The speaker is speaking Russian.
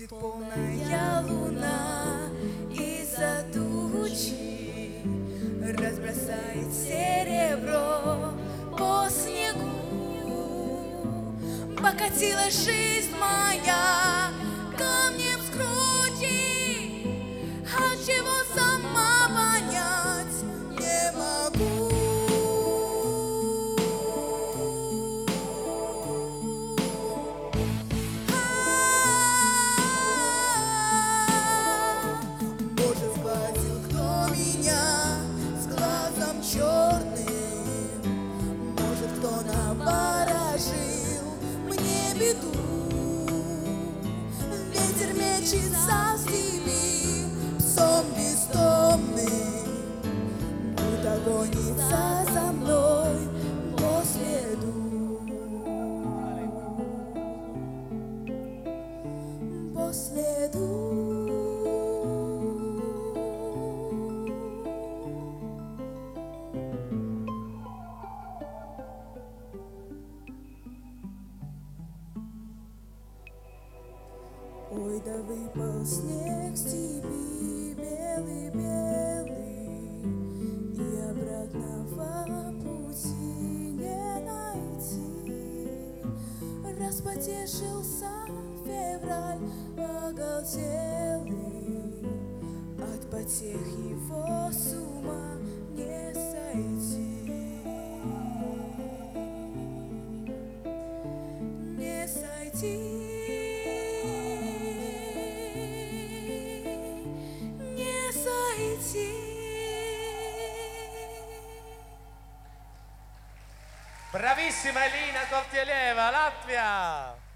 Выйдет полная луна из-за тучи, Разбросает серебро по снегу. Покатилась жизнь моя Ветер мечется в степи, псом бездомным, Будто гонится за мной по следу. По следу. Ой, да выпал снег с степи белый-белый, И обратного пути не найти. Распотешился февраль оголтелый, От потех его с ума не сойти. Не сойти. Bravissima Elina Cortieleva, Latvia!